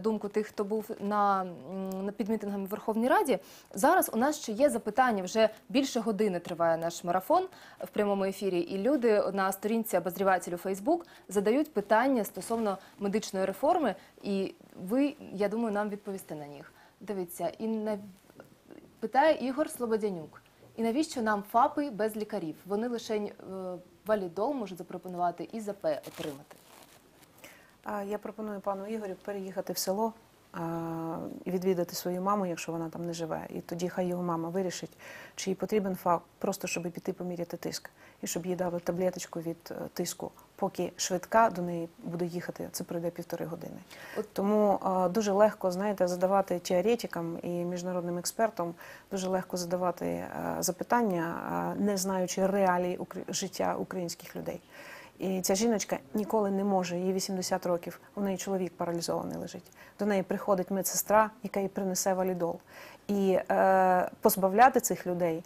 думку тих, хто був на, на підмітингами в Верховній Раді. Зараз у нас ще є запитання. Вже більше години триває наш марафон в прямому ефірі. І люди на сторінці обозрівателю Фейсбук задають питання стосовно медичної реформи. І ви, я думаю, нам відповісте на них. Дивіться, і на... питає Ігор Слободянюк. І навіщо нам ФАПи без лікарів? Вони лише е, валідол можуть запропонувати і ЗП отримати. Я пропоную пану Ігорю переїхати в село і відвідати свою маму, якщо вона там не живе. І тоді хай його мама вирішить, чи їй потрібен ФАП, просто щоб піти поміряти тиск, і щоб їй дали таблеточку від е, тиску. Поки швидка до неї буде їхати, це пройде півтори години. От- Тому дуже легко, знаєте, задавати теоретикам і міжнародним експертам, дуже легко задавати е, запитання, не знаючи реалій укр- життя українських людей. І ця жіночка ніколи не може, їй 80 років, у неї чоловік паралізований лежить. До неї приходить медсестра, яка їй принесе валідол. І е, позбавляти цих людей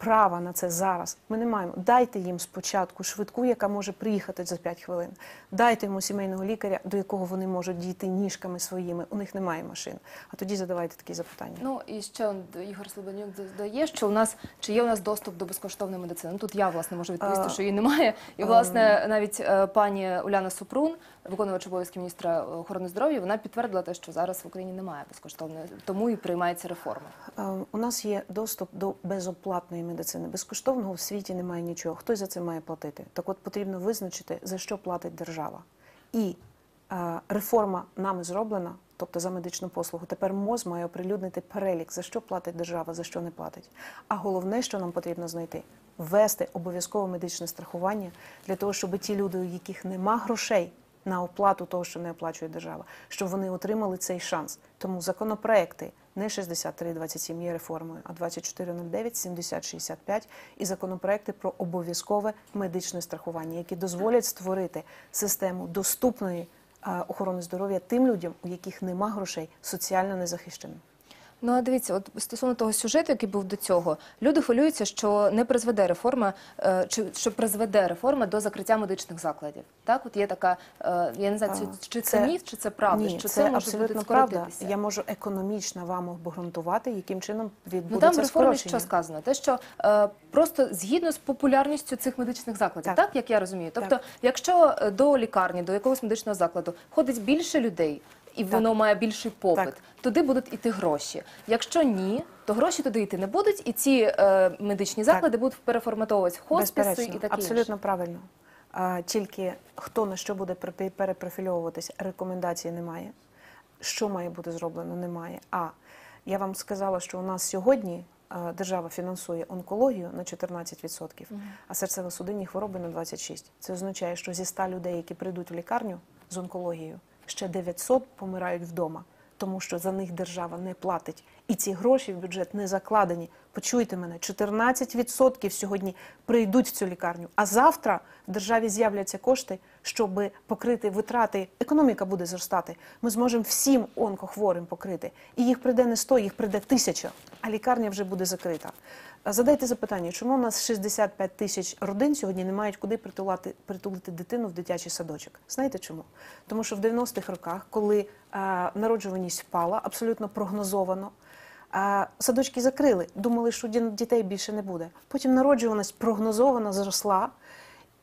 права на це зараз ми не маємо. Дайте їм спочатку швидку, яка може приїхати за 5 хвилин. Дайте йому сімейного лікаря, до якого вони можуть дійти ніжками своїми. У них немає машин. А тоді задавайте такі запитання. Ну і ще Ігор Слободянюк додає, що у нас чи є у нас доступ до безкоштовної медицини. Ну, тут я власне можу відповісти, А, що її немає. І власне навіть е, пані Уляна Супрун, виконувач обов'язків міністра охорони здоров'я, вона підтвердила те, що зараз в Україні немає безкоштовної, тому і приймається реформа. Е, У нас є доступ до безоплатної медицини. Безкоштовного в світі немає нічого. Хтось за це має платити. Так от потрібно визначити, за що платить держава. І е, реформа нами зроблена, тобто за медичну послугу. Тепер МОЗ має оприлюднити перелік, за що платить держава, за що не платить. А головне, що нам потрібно знайти, ввести обов'язкове медичне страхування для того, щоб ті люди, у яких нема грошей на оплату того, що не оплачує держава, щоб вони отримали цей шанс. Тому законопроекти не 6327 є реформою, а 2409, 7065 і законопроекти про обов'язкове медичне страхування, які дозволять створити систему доступної е, охорони здоров'я тим людям, у яких нема грошей, соціально незахищеним. Ну а дивіться, от стосовно того сюжету, який був до цього, люди хвилюються, що не призведе реформа, е, чи що призведе реформа до закриття медичних закладів. Так, от є така, е, я не знаю, чи, А, чи це, це- міф, чи це правда, Ні, що це, це, може абсолютно правда. Я можу економічно вам обґрунтувати, яким чином Ну там в реформі скорочення. що сказано? Те, що е, просто згідно з популярністю цих медичних закладів, так, Так. як я розумію. Тобто, Так. якщо е, до лікарні, до якогось медичного закладу ходить більше людей. І воно має більший попит, Так. туди будуть іти гроші. Якщо ні, то гроші туди йти не будуть, і ці е, медичні заклади будуть переформатовуватися в хосписи Безперечно, і таке абсолютно інше. правильно. А, тільки хто на що буде пере- перепрофільовуватись, рекомендації немає. Що має бути зроблено, немає. А я вам сказала, що у нас сьогодні а, держава фінансує онкологію на 14%, а серцево-судинні хвороби на 26%. Це означає, що зі 100 людей, які прийдуть в лікарню з онкологією, ще 900 помирають вдома, тому що за них держава не платить. І ці гроші в бюджет не закладені. Почуйте мене, 14% сьогодні прийдуть в цю лікарню. А завтра в державі з'являться кошти, щоб покрити витрати. Економіка буде зростати. Ми зможемо всім онкохворим покрити. І їх прийде не 100, їх прийде тисяча, а лікарня вже буде закрита. Задайте запитання, чому у нас 65 тисяч родин сьогодні не мають куди притулати, притулити дитину в дитячий садочок? Знаєте чому? Тому що в 90-х роках, коли е, народжуваність впала, абсолютно прогнозовано, а садочки закрили, думали, що дітей більше не буде. Потім народжуваність прогнозовано зросла,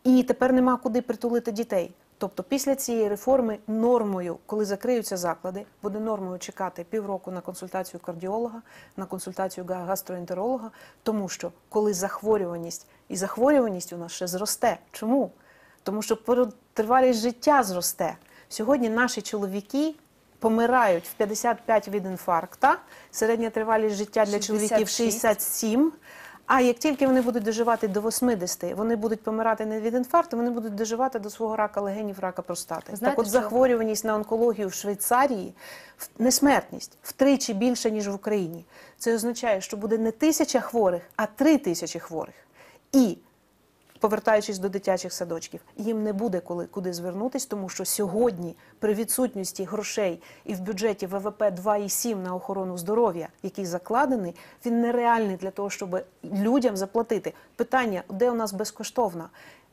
і тепер нема куди притулити дітей. Тобто після цієї реформи нормою, коли закриються заклади, буде нормою чекати півроку на консультацію кардіолога, на консультацію гастроентеролога, тому що коли захворюваність і захворюваність у нас ще зросте. Чому? Тому що тривалість життя зросте. Сьогодні наші чоловіки помирають в 55 від інфаркта, середня тривалість життя для чоловіків 66. 67. А як тільки вони будуть доживати до 80, вони будуть помирати не від інфаркту, вони будуть доживати до свого рака легенів, рака простати. Знаєте, так от захворюваність на онкологію в Швейцарії в- не втричі більше, ніж в Україні. Це означає, що буде не тисяча хворих, а три тисячі хворих. І повертаючись до дитячих садочків, їм не буде коли куди звернутись, тому що сьогодні, при відсутності грошей і в бюджеті ВВП 2,7 на охорону здоров'я, який закладений, він нереальний для того, щоб людям заплатити. Питання, де у нас безкоштовна?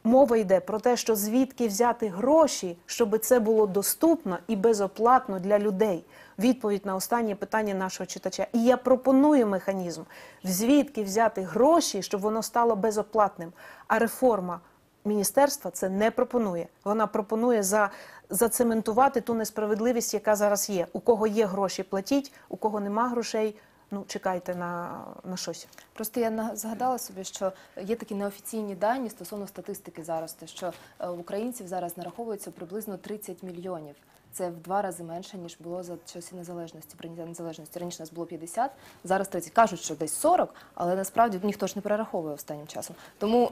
Мова йде про те, що звідки взяти гроші, щоб це було доступно і безоплатно для людей. Відповідь на останнє питання нашого читача. І я пропоную механізм, звідки взяти гроші, щоб воно стало безоплатним. А реформа міністерства це не пропонує. Вона пропонує за, зацементувати ту несправедливість, яка зараз є. У кого є гроші, платіть, у кого нема грошей, ну чекайте на, на щось. Просто я згадала собі, що є такі неофіційні дані стосовно статистики зараз, те, що е, українців зараз нараховується приблизно 30 мільйонів. Це в два рази менше, ніж було за часів незалежності, прийняття незалежності. Раніше нас було 50, зараз 30. Кажуть, що десь 40, але насправді ніхто ж не перераховує останнім часом. Тому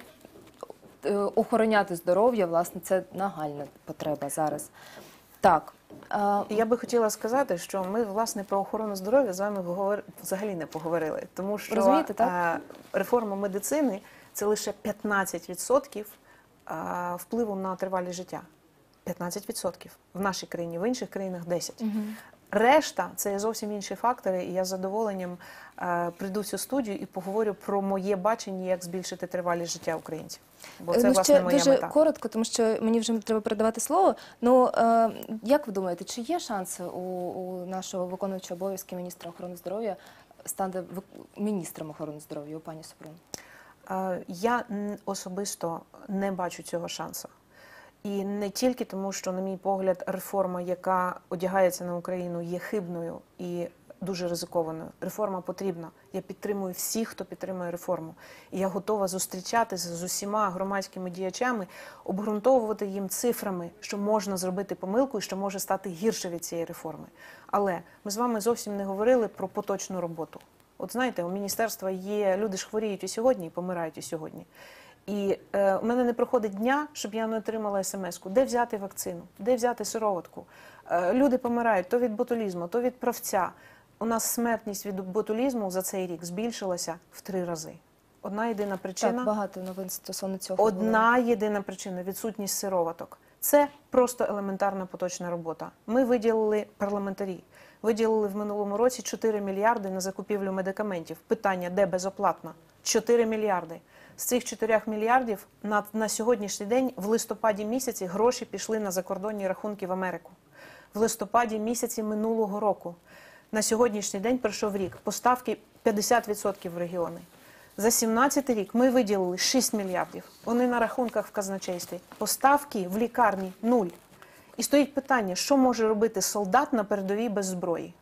е, охороняти здоров'я, власне, це нагальна потреба зараз. Так. Я би хотіла сказати, що ми власне про охорону здоров'я з вами взагалі не поговорили, тому що Розумієте, так? реформа медицини це лише 15% е, впливу на тривалість життя. 15% в нашій країні, в інших країнах 10%. Решта це зовсім інші фактори, і я з задоволенням е, прийду в цю студію і поговорю про моє бачення, як збільшити тривалість життя українців. Бо це ну, власне моя дуже мета. коротко, тому що мені вже треба передавати слово. Ну е, як ви думаєте, чи є шанси у, у нашого виконуючого обов'язки міністра охорони здоров'я стати міністром охорони здоров'я у пані Супрун? Е, Я особисто не бачу цього шансу. І не тільки тому, що, на мій погляд, реформа, яка одягається на Україну, є хибною і дуже ризикованою. Реформа потрібна. Я підтримую всіх, хто підтримує реформу. І я готова зустрічатися з усіма громадськими діячами, обґрунтовувати їм цифрами, що можна зробити помилку і що може стати гірше від цієї реформи. Але ми з вами зовсім не говорили про поточну роботу. От знаєте, у міністерства є люди ж хворіють і сьогодні, і помирають і сьогодні. І е, у мене не проходить дня, щоб я не отримала смс-ку, де взяти вакцину, де взяти сироватку. Е, люди помирають то від ботулізму, то від правця. У нас смертність від ботулізму за цей рік збільшилася в три рази. Одна єдина причина. Так, багато новин стосовно цього. було. Одна єдина причина відсутність сироваток. Це просто елементарна поточна робота. Ми виділили парламентарі. Виділили в минулому році 4 мільярди на закупівлю медикаментів. Питання, де безоплатно? 4 мільярди. З цих 4 мільярдів на, на сьогоднішній день в листопаді місяці гроші пішли на закордонні рахунки в Америку. В листопаді місяці минулого року. На сьогоднішній день пройшов рік. Поставки 50% в регіони. За 17 рік ми виділили 6 мільярдів. Вони на рахунках в казначействі. Поставки в лікарні нуль. І стоїть питання, що може робити солдат на передовій без зброї?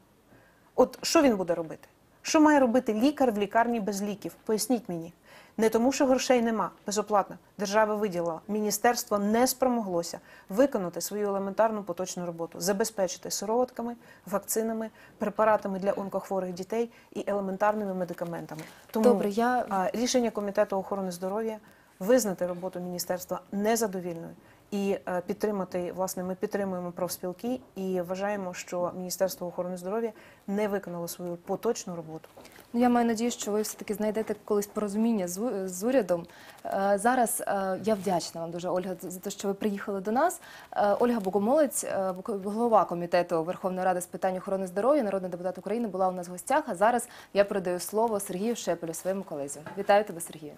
От що він буде робити? Що має робити лікар в лікарні без ліків? Поясніть мені. Не тому, що грошей нема, безоплатно. Держава виділила. Міністерство не спромоглося виконати свою елементарну поточну роботу, забезпечити сироватками, вакцинами, препаратами для онкохворих дітей і елементарними медикаментами. Тому Добре, я рішення комітету охорони здоров'я визнати роботу міністерства незадовільною і е, підтримати власне. Ми підтримуємо профспілки і вважаємо, що міністерство охорони здоров'я не виконало свою поточну роботу. Ну, я маю надію, що ви все-таки знайдете колись порозуміння з, з урядом. Е, зараз е, я вдячна вам дуже, Ольга, за те, що ви приїхали до нас. Е, Ольга Богомолець, е, голова комітету Верховної Ради з питань охорони здоров'я, народний депутат України, була у нас в гостях. А зараз я передаю слово Сергію Шепелю, своєму колезі. Вітаю тебе, Сергію.